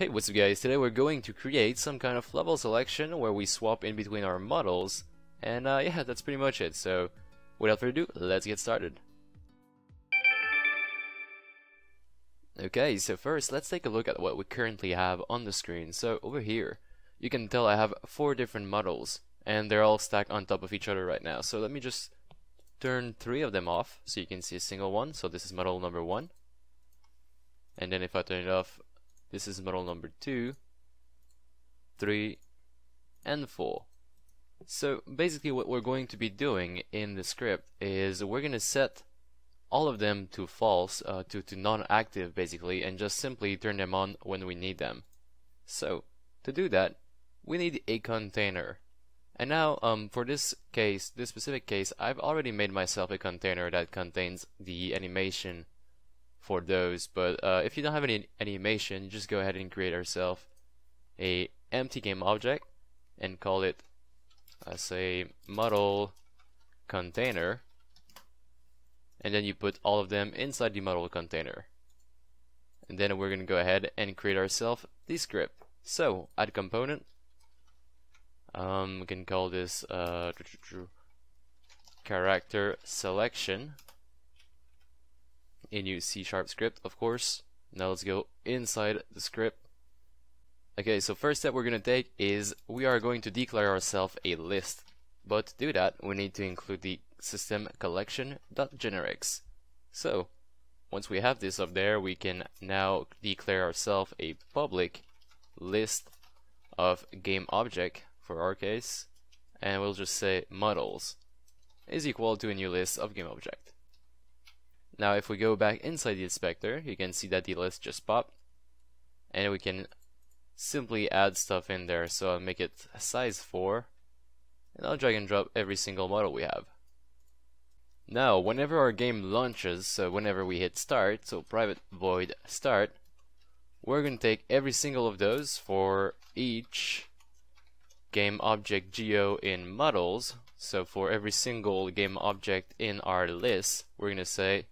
Hey, what's up guys? Today we're going to create some kind of level selection where we swap in between our models. And uh, yeah, that's pretty much it. So without further ado, let's get started. Okay, so first let's take a look at what we currently have on the screen. So over here, you can tell I have four different models and they're all stacked on top of each other right now. So let me just turn three of them off so you can see a single one. So this is model number one. And then if I turn it off, this is model number 2, 3, and 4. So basically what we're going to be doing in the script is we're going to set all of them to false, uh, to, to non-active basically, and just simply turn them on when we need them. So to do that, we need a container. And now, um, for this case, this specific case, I've already made myself a container that contains the animation for those. But uh, if you don't have any animation, just go ahead and create yourself a empty game object and call it as a model container and then you put all of them inside the model container. And then we're gonna go ahead and create ourselves the script. So add component. Um, we can call this uh, character selection new C sharp script, of course. Now let's go inside the script. Okay, so first step we're going to take is we are going to declare ourselves a list. But to do that, we need to include the system collection.generics. So, once we have this up there, we can now declare ourselves a public list of game object for our case, and we'll just say models is equal to a new list of game object. Now if we go back inside the inspector, you can see that the list just popped. And we can simply add stuff in there. So I'll make it size 4. And I'll drag and drop every single model we have. Now, whenever our game launches, so whenever we hit start, so private void start, we're going to take every single of those for each game object geo in models. So for every single game object in our list, we're going to say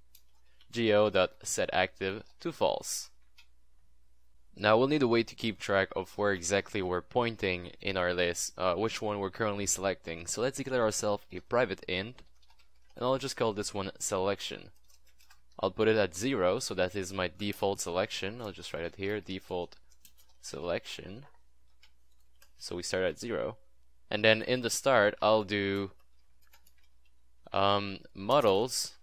geo.setActive to false. Now we'll need a way to keep track of where exactly we're pointing in our list, uh, which one we're currently selecting. So let's declare ourselves a private int, and I'll just call this one selection. I'll put it at 0, so that is my default selection. I'll just write it here, default selection. So we start at 0. And then in the start, I'll do um, models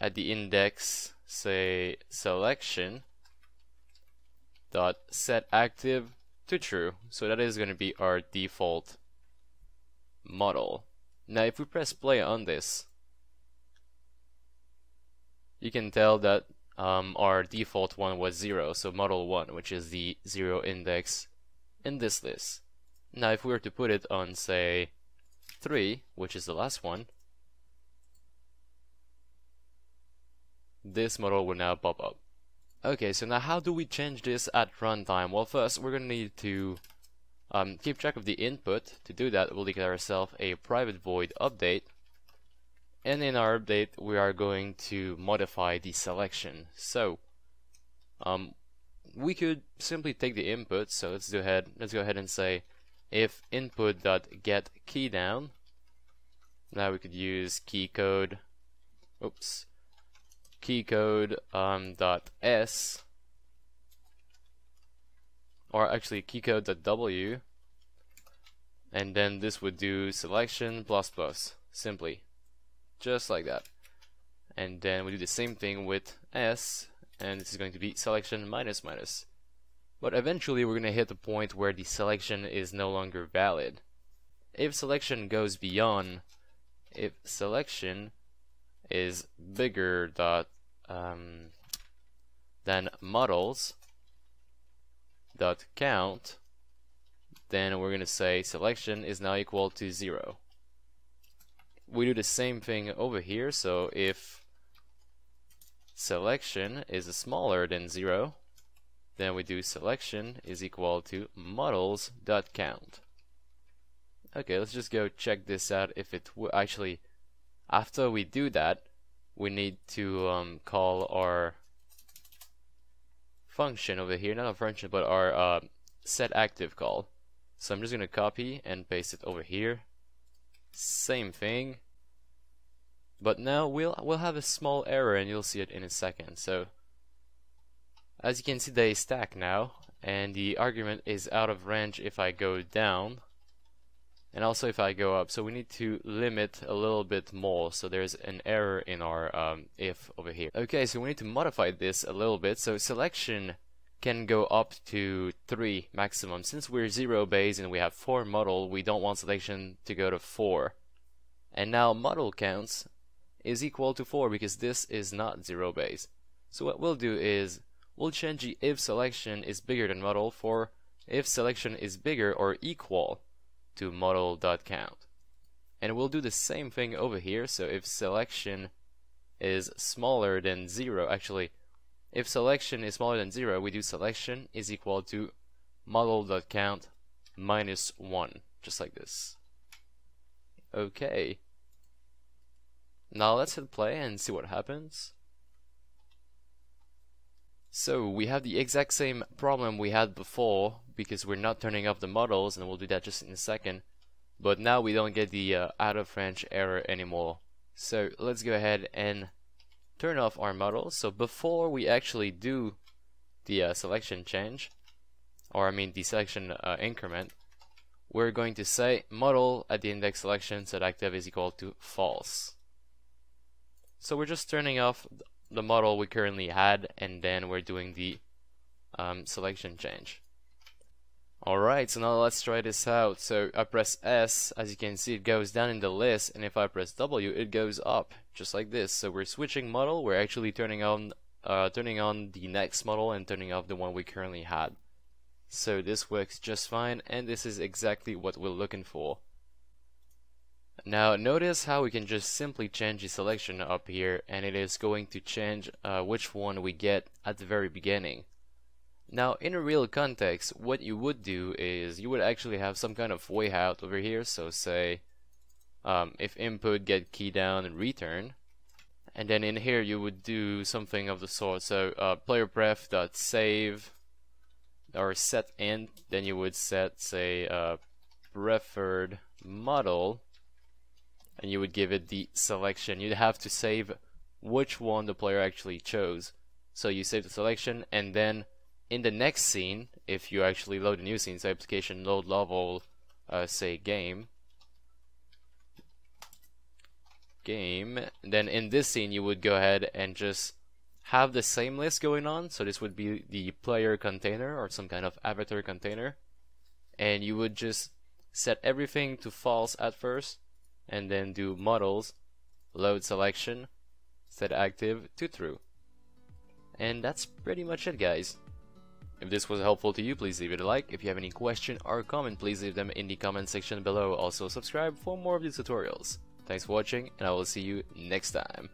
at the index say selection dot set active to true. So that is going to be our default model. Now if we press play on this you can tell that um, our default one was 0 so model 1 which is the 0 index in this list. Now if we were to put it on say 3 which is the last one this model will now pop up. Okay, so now how do we change this at runtime? Well, first we're going to need to um, keep track of the input. To do that, we'll declare ourselves a private void update. And in our update, we are going to modify the selection. So, um, we could simply take the input. So let's go ahead. Let's go ahead and say if input.get key down. Now we could use key code. Oops keycode um, dot s. Or actually keycode dot w. And then this would do selection plus plus simply. Just like that. And then we do the same thing with s and this is going to be selection minus minus. But eventually we're going to hit the point where the selection is no longer valid. If selection goes beyond if selection is bigger dot um, then models dot count then we're going to say selection is now equal to 0 we do the same thing over here so if selection is smaller than 0 then we do selection is equal to models dot count. Okay let's just go check this out if it actually after we do that we need to um, call our function over here, not a function, but our uh, set active call. So I'm just gonna copy and paste it over here. Same thing. But now we'll we'll have a small error and you'll see it in a second. So as you can see they stack now and the argument is out of range if I go down and also if I go up so we need to limit a little bit more. So there's an error in our um, if over here. Okay so we need to modify this a little bit. So selection can go up to 3 maximum. Since we're 0 base and we have 4 model we don't want selection to go to 4 and now model counts is equal to 4 because this is not 0 base. So what we'll do is we'll change the if selection is bigger than model for if selection is bigger or equal to model.count. And we'll do the same thing over here, so if selection is smaller than 0, actually, if selection is smaller than 0, we do selection is equal to model.count minus 1, just like this. Okay. Now let's hit play and see what happens. So we have the exact same problem we had before because we're not turning off the models and we'll do that just in a second. But now we don't get the uh, out of range error anymore. So let's go ahead and turn off our models. So before we actually do the uh, selection change, or I mean the selection uh, increment, we're going to say model at the index selection set active is equal to false. So we're just turning off the model we currently had and then we're doing the um, selection change. Alright, so now let's try this out. So I press S, as you can see it goes down in the list and if I press W it goes up, just like this. So we're switching model, we're actually turning on uh, turning on the next model and turning off the one we currently had. So this works just fine and this is exactly what we're looking for. Now notice how we can just simply change the selection up here and it is going to change uh, which one we get at the very beginning. Now in a real context what you would do is you would actually have some kind of way out over here so say um, if input get key down and return and then in here you would do something of the sort so uh, player pref dot save or set int then you would set say uh, preferred model and you would give it the selection. You'd have to save which one the player actually chose. So you save the selection and then in the next scene, if you actually load a new scene, so application load level, uh, say game, game, then in this scene you would go ahead and just have the same list going on. So this would be the player container or some kind of avatar container. And you would just set everything to false at first and then do models, load selection, set active to true. And that's pretty much it guys. If this was helpful to you, please leave it a like. If you have any question or comment, please leave them in the comment section below. Also subscribe for more of these tutorials. Thanks for watching, and I will see you next time.